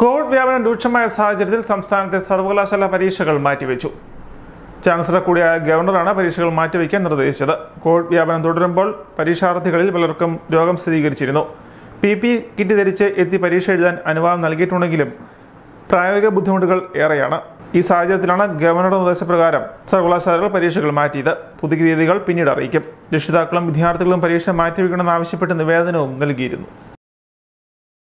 Covid വ്യാപനം രൂക്ഷമായ സാഹചര്യത്തിൽ സംസ്ഥാനത്തെ സർവകലാശാല പരീക്ഷകൾ മാറ്റിവെച്ചു. ചാൻസലർ കൂടിയായ ഗവർണറാണ് പരീക്ഷകൾ മാറ്റിവെക്കാൻ നിർദ്ദേശിച്ചത്. കോവിഡ് വ്യാപനം തുടരുമ്പോൾ പരീക്ഷാർത്ഥികളിൽ പലർക്കും രോഗം സ്ഥിരീകരിച്ചിരുന്നു. പി പി കിറ്റ് ധരിച്ച് എത്തി പരീക്ഷ എഴുതാൻ അനുവാദം നൽകിയിട്ടുണ്ടെങ്കിലും പ്രായോഗിക ബുദ്ധിമുട്ടുകൾ ഏറെയാണ്. ഈ സാഹചര്യത്തിലാണ് ഗവർണറുടെ നിർദ്ദേശപ്രകാരം സർവകലാശാലകൾ പരീക്ഷകൾ മാറ്റിയത്. പുതിയ തീയതികൾ പിന്നീട് അറിയിക്കും. രക്ഷിതാക്കളും വിദ്യാർത്ഥികളും പരീക്ഷ മാറ്റിവെക്കണമെന്ന് ആവശ്യപ്പെട്ട് നിവേദനവും നൽകിയിരുന്നു.